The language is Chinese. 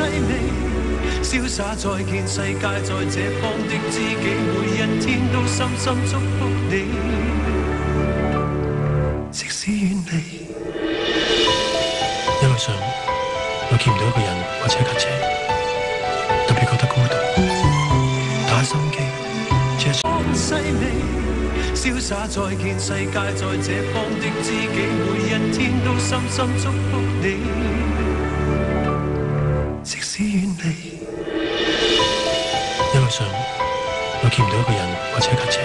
细微，潇洒再见世界，在这方的知己，每一天都深深祝福你，即使远离。一路上我见唔到一个人或者一架车，特别觉得孤独。打心机，只系细微，潇洒再见世界，在这方的知己，每一天都深深祝福你，使远离。一路上我见唔到一个人或者一架车，